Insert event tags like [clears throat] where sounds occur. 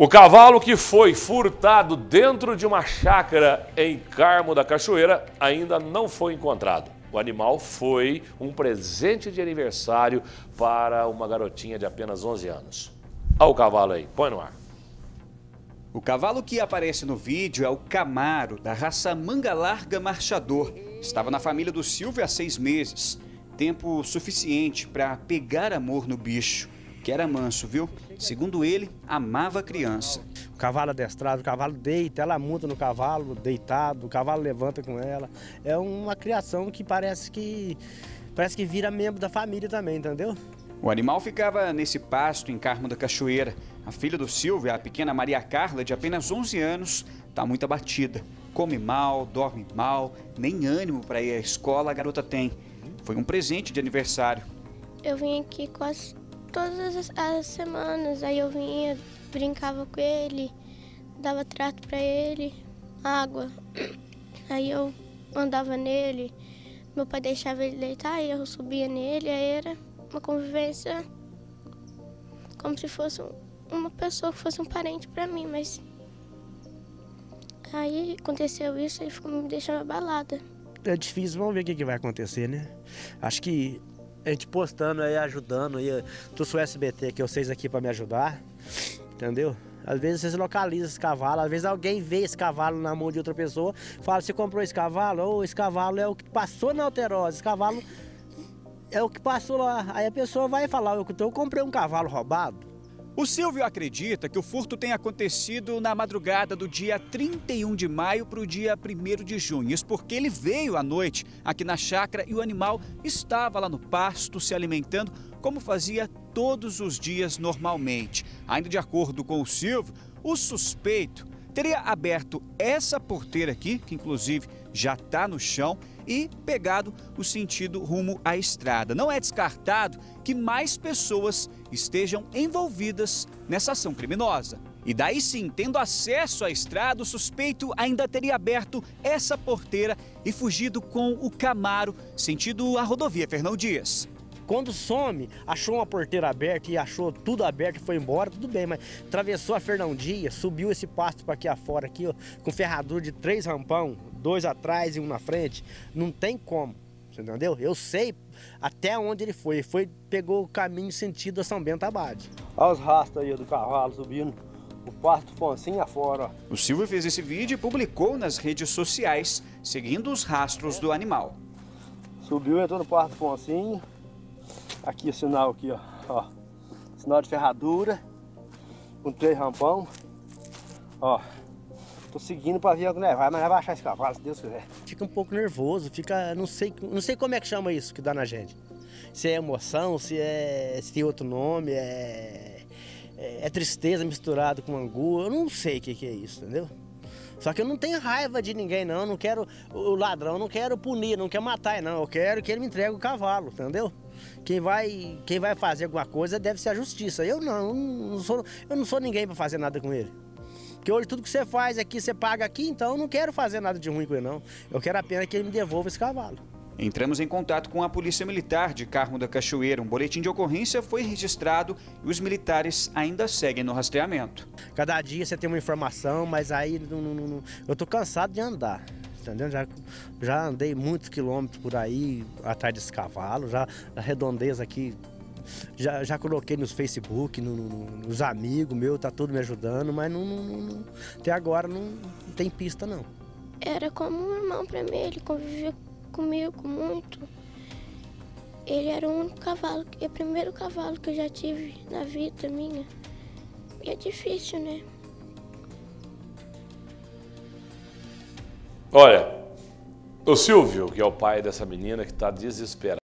O cavalo que foi furtado dentro de uma chácara em Carmo da Cachoeira ainda não foi encontrado. O animal foi um presente de aniversário para uma garotinha de apenas 11 anos. Olha o cavalo aí, põe no ar. O cavalo que aparece no vídeo é o Camaro, da raça manga larga marchador. Estava na família do Silvio há seis meses. Tempo suficiente para pegar amor no bicho que era manso, viu? Segundo ele, amava a criança. O cavalo adestrado, o cavalo deita, ela monta no cavalo, deitado, o cavalo levanta com ela. É uma criação que parece que parece que vira membro da família também, entendeu? O animal ficava nesse pasto em Carmo da Cachoeira. A filha do Silvio, a pequena Maria Carla, de apenas 11 anos, está muito abatida. Come mal, dorme mal, nem ânimo para ir à escola a garota tem. Foi um presente de aniversário. Eu vim aqui quase todas as, as semanas. Aí eu vinha, brincava com ele, dava trato para ele, água. [clears throat] Aí eu andava nele, meu pai deixava ele deitar, aí eu subia nele, aí era uma convivência como se fosse uma pessoa que fosse um parente para mim, mas aí aconteceu isso e ficou me deixando abalada. É difícil, vamos ver o que vai acontecer, né? Acho que a gente postando aí, ajudando aí. Trouxe o SBT que vocês aqui para me ajudar, entendeu? Às vezes vocês localizam esse cavalo, às vezes alguém vê esse cavalo na mão de outra pessoa, fala, você comprou esse cavalo? Ou esse cavalo é o que passou na alterose, esse cavalo é o que passou lá. Aí a pessoa vai falar, eu, eu comprei um cavalo roubado. O Silvio acredita que o furto tenha acontecido na madrugada do dia 31 de maio para o dia 1 de junho. Isso porque ele veio à noite aqui na chácara e o animal estava lá no pasto se alimentando como fazia todos os dias normalmente. Ainda de acordo com o Silvio, o suspeito teria aberto essa porteira aqui, que inclusive já está no chão, e pegado o sentido rumo à estrada. Não é descartado que mais pessoas estejam envolvidas nessa ação criminosa. E daí sim, tendo acesso à estrada, o suspeito ainda teria aberto essa porteira e fugido com o Camaro, sentido a rodovia Fernão Dias. Quando some, achou uma porteira aberta e achou tudo aberto e foi embora, tudo bem, mas atravessou a Fernão Dias, subiu esse pasto para aqui afora, aqui, ó, com ferradura de três rampão, dois atrás e um na frente, não tem como, entendeu? Eu sei até onde ele foi, ele foi, pegou o caminho sentido a São Bento Abade. Olha os rastros aí do cavalo subindo. O pasto Foncinho afora. O Silvio fez esse vídeo e publicou nas redes sociais, seguindo os rastros do animal. Subiu, entrou no pasto Foncinho, Aqui o sinal aqui, ó. ó. Sinal de ferradura. Com três rampão. Ó. Tô seguindo pra ver onde vai, mas vai baixar esse cavalo, se Deus quiser. Fica um pouco nervoso, fica. Não sei, não sei como é que chama isso que dá na gente. Se é emoção, se é. se tem outro nome, é. É, é tristeza misturado com angu, eu não sei o que, que é isso, entendeu? Só que eu não tenho raiva de ninguém, não. Eu não quero o ladrão, não quero punir, não quero matar, não. Eu quero que ele me entregue o cavalo, entendeu? Quem vai, quem vai fazer alguma coisa deve ser a justiça. Eu não, não sou, eu não sou ninguém para fazer nada com ele. Porque hoje tudo que você faz aqui, você paga aqui, então eu não quero fazer nada de ruim com ele, não. Eu quero apenas que ele me devolva esse cavalo. Entramos em contato com a Polícia Militar de Carmo da Cachoeira. Um boletim de ocorrência foi registrado e os militares ainda seguem no rastreamento. Cada dia você tem uma informação, mas aí não, não, não, eu tô cansado de andar. Entendeu? Já, já andei muitos quilômetros por aí atrás desse cavalo, já a redondeza aqui já, já coloquei nos Facebook, no, no, nos amigos meus, tá tudo me ajudando, mas não, não, até agora não, tem pista não. Era como um irmão para mim, ele convivia comigo muito. Ele era o único cavalo, é o primeiro cavalo que eu já tive na vida minha. E é difícil, né? Olha, o Silvio, que é o pai dessa menina que está desesperado.